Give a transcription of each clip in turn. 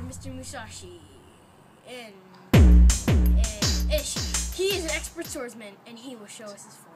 Mr. Musashi. He is an expert swordsman, and he will show us his form.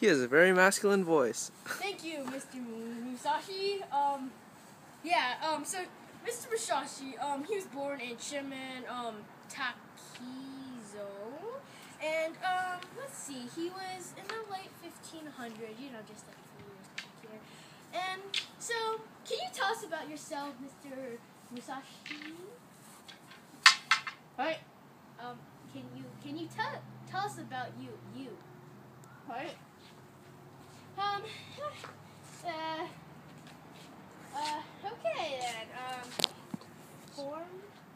He has a very masculine voice. Thank you, Mr. Musashi. Um, yeah, um, so Mr. Musashi, um, he was born in Shinmen, um, Takezo. And, um, let's see, he was in the late 1500s, you know, just like a few years back here. And so, can you tell us about yourself, Mr. Musashi? Alright, um, can you, can you tell, tell us about you, you? Um, uh, uh, okay then, um, form,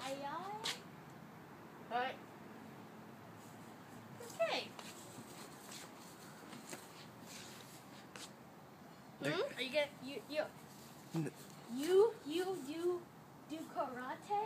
aye? Alright. Okay. Hmm? Are you gonna, you, you, you, you, do, do karate?